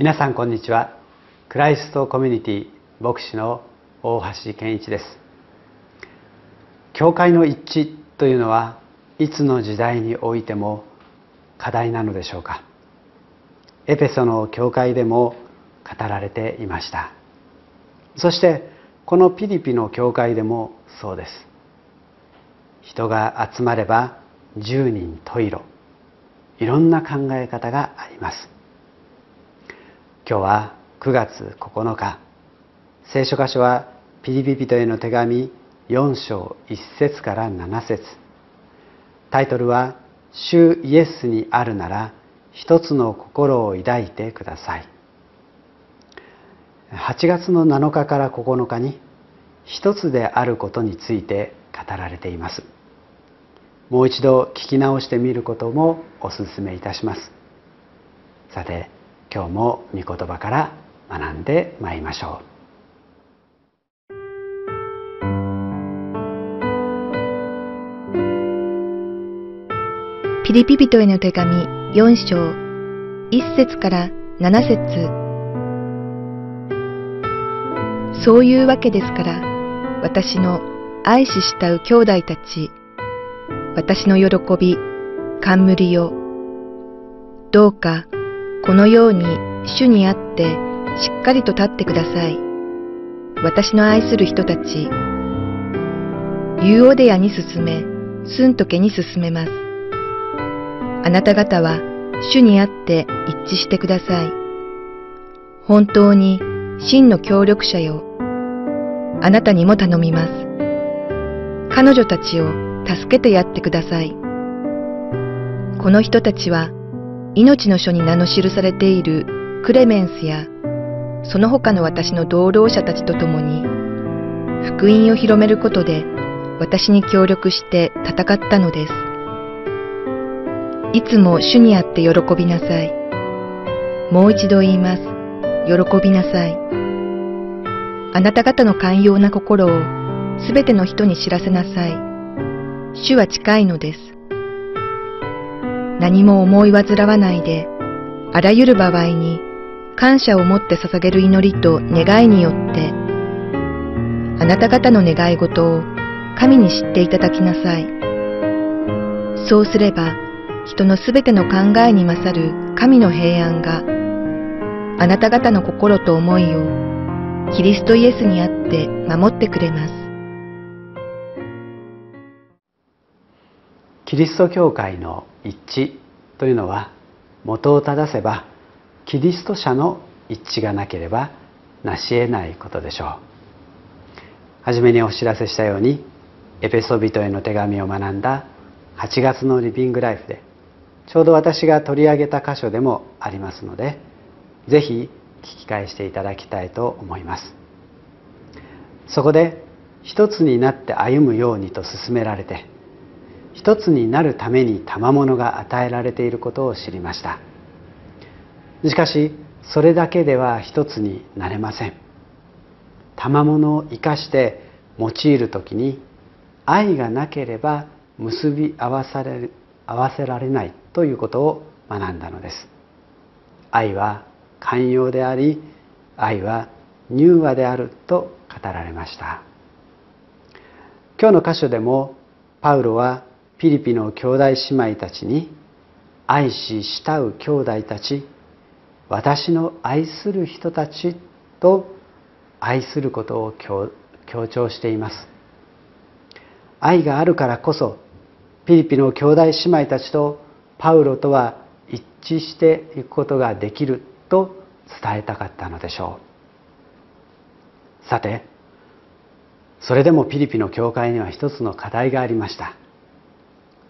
皆さんこんにちは。クライストコミュニティ牧師の大橋健一です。教会の一致というのはいつの時代においても課題なのでしょうか。エペソの教会でも語られていました。そしてこのピリピの教会でもそうです。人が集まれば十人十色。いろんな考え方があります。今日は9月9日。聖書箇所はピリピ人への手紙4章1節から7節。タイトルは「主イエスにあるなら一つの心を抱いてください」8月の7日から9日に一つであることについて語られています。もう一度聞き直してみることもお勧めいたします。さて今日も御言葉から学んでまいりましょう。ピリピ人への手紙4章。1節から7節。そういうわけですから私の愛し慕う兄弟たち私の喜び冠よどうかこのように主にあってしっかりと立ってください。私の愛する人たち、ユーオデアに進め、スントケに進めます。あなた方は主にあって一致してください。本当に真の協力者よ。あなたにも頼みます。彼女たちを助けてやってください。この人たちは命の書に名の記されているクレメンスやその他の私の同労者たちと共に福音を広めることで私に協力して戦ったのです。いつも主にあって喜びなさい。もう一度言います。喜びなさい。あなた方の寛容な心をすべての人に知らせなさい。主は近いのです。何も思い煩わないで、あらゆる場合に感謝を持って捧げる祈りと願いによって、あなた方の願い事を神に知っていただきなさい。そうすれば、人のすべての考えに勝る神の平安が、あなた方の心と思いをキリストイエスにあって守ってくれます。キリスト教会の一致というのは元を正せばキリスト者の一致がなければ成し得ないことでしょう。初めにお知らせしたようにエペソビトへの手紙を学んだ8月のリビングライフでちょうど私が取り上げた箇所でもありますのでぜひ聞き返していただきたいと思います。そこで一つになって歩むようにと勧められて一つになるために賜物が与えられていることを知りました。しかしそれだけでは一つになれません。賜物を生かして用いる時に愛がなければ結び合わされ合わせられないということを学んだのです。愛は寛容であり愛は柔和であると語られました。今日の箇所でもパウロはピリピの兄弟姉妹たちに愛し慕う兄弟たち私の愛する人たちと愛することを強調しています。愛があるからこそピリピの兄弟姉妹たちとパウロとは一致していくことができると伝えたかったのでしょう。さてそれでもピリピの教会には一つの課題がありました。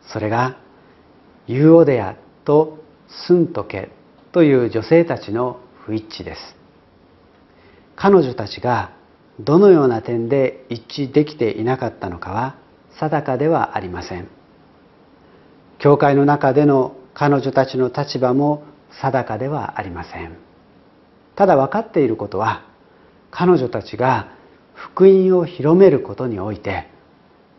それがユーオデアとスントケという女性たちの不一致です。彼女たちがどのような点で一致できていなかったのかは定かではありません。教会の中での彼女たちの立場も定かではありません。ただ分かっていることは彼女たちが福音を広めることにおいて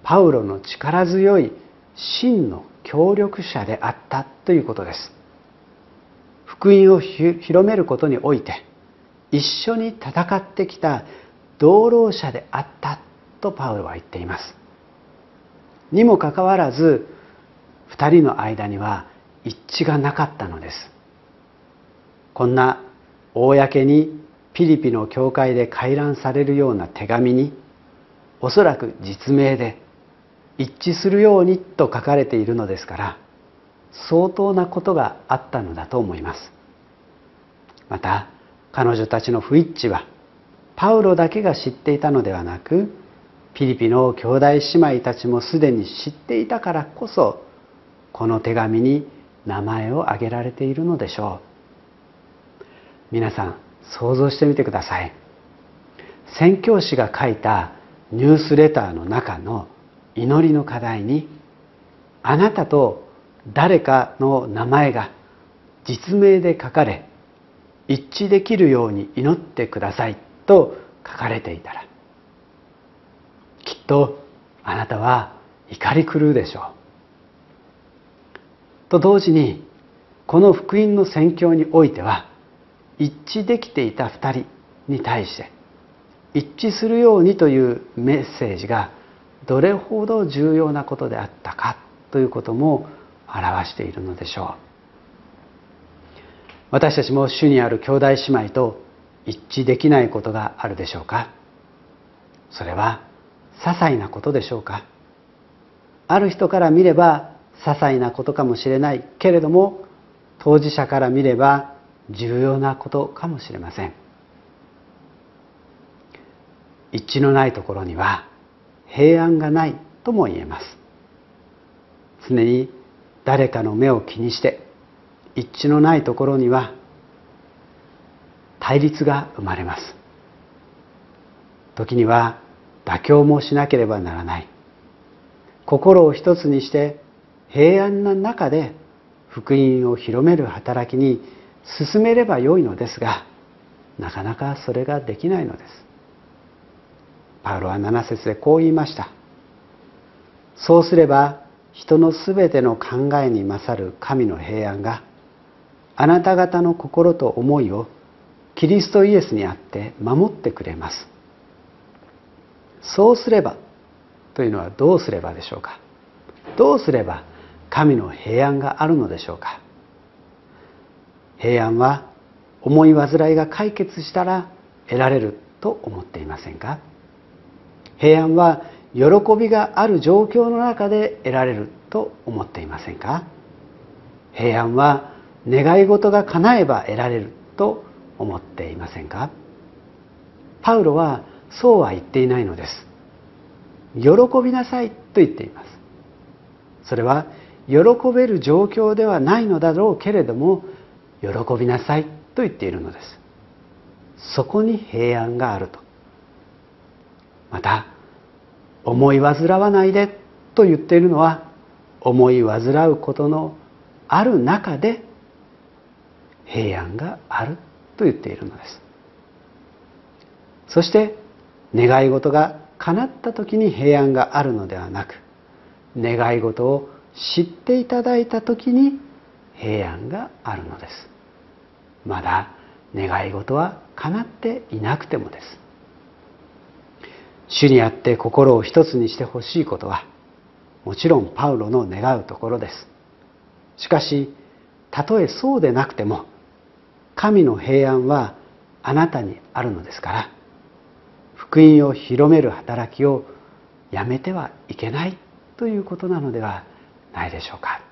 パウロの力強い真の協力者であったということです。福音を広めることにおいて一緒に戦ってきた同労者であったとパウロは言っています。にもかかわらず2人の間には一致がなかったのです。こんな公にピリピの教会で回覧されるような手紙におそらく実名で一致するようにと書かれているのですから相当なことがあったのだと思います。また彼女たちの不一致はパウロだけが知っていたのではなくピリピの兄弟姉妹たちもすでに知っていたからこそこの手紙に名前を挙げられているのでしょう。皆さん想像してみてください。宣教師が書いたニュースレターの中の祈りの課題にあなたと誰かの名前が実名で書かれ一致できるように祈ってくださいと書かれていたらきっとあなたは怒り狂うでしょう。と同時にこの福音の宣教においては一致できていた2人に対して一致するようにというメッセージがどれほど重要なことであったかということも表しているのでしょう。私たちも主にある兄弟姉妹と一致できないことがあるでしょうか。それは些細なことでしょうか。ある人から見れば些細なことかもしれないけれども当事者から見れば重要なことかもしれません。一致のないところには平安がないとも言えます。常に誰かの目を気にして一致のないところには対立が生まれます。時には妥協もしなければならない。心を一つにして平安な中で福音を広める働きに進めればよいのですがなかなかそれができないのです。パウロは7節でこう言いました。そうすれば人のすべての考えに勝る神の平安があなた方の心と思いをキリストイエスにあって守ってくれます。そうすればというのはどうすればでしょうか。どうすれば神の平安があるのでしょうか。平安は思い煩いが解決したら得られると思っていませんか。平安は喜びがある状況の中で得られると思っていませんか？平安は願い事が叶えば得られると思っていませんか？パウロはそうは言っていないのです。喜びなさいと言っています。それは喜べる状況ではないのだろうけれども喜びなさいと言っているのです。そこに平安があると。また思い煩わないでと言っているのは思い煩うことのある中で平安があると言っているのです。そして願い事が叶った時に平安があるのではなく願い事を知っていただいた時に平安があるのです。まだ願い事は叶っていなくてもです。主にあって心を一つにしてほしいことはもちろんパウロの願うところですしかしたとえそうでなくても神の平安はあなたにあるのですから福音を広める働きをやめてはいけないということなのではないでしょうか。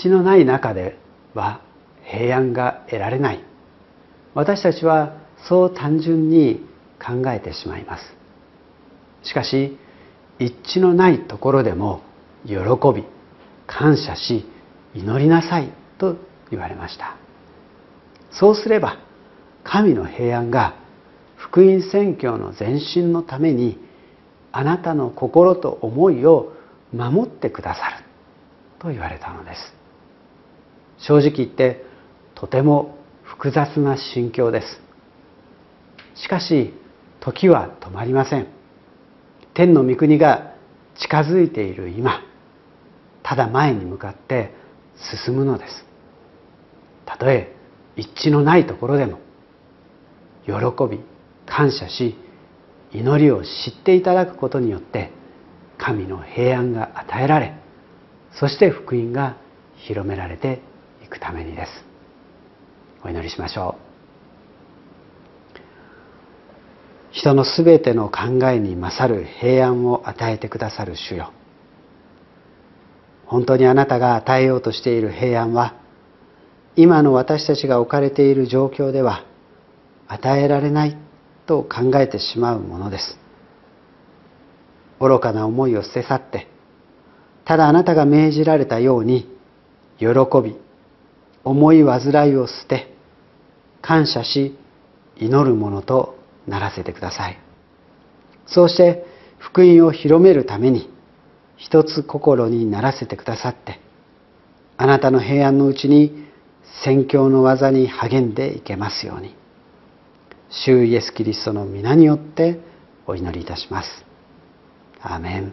一致のない中では平安が得られない。私たちはそう単純に考えてしまいます。しかし一致のないところでも喜び感謝し祈りなさいと言われました。そうすれば神の平安が福音宣教の前進のためにあなたの心と思いを守ってくださると言われたのです。正直言ってとても複雑な心境です。しかし時は止まりません。天の御国が近づいている今ただ前に向かって進むのです。たとえ一致のないところでも喜び感謝し祈りを知っていただくことによって神の平安が与えられそして福音が広められていくためにです。お祈りしましょう。人のすべての考えに勝る平安を与えてくださる主よ。本当にあなたが与えようとしている平安は今の私たちが置かれている状況では与えられないと考えてしまうものです。愚かな思いを捨て去ってただあなたが命じられたように喜び思い煩いを捨て感謝し祈るものとならせてくださいそうして福音を広めるために一つ心にならせてくださってあなたの平安のうちに宣教の技に励んでいけますように主イエス・キリストの皆によってお祈りいたします。アーメン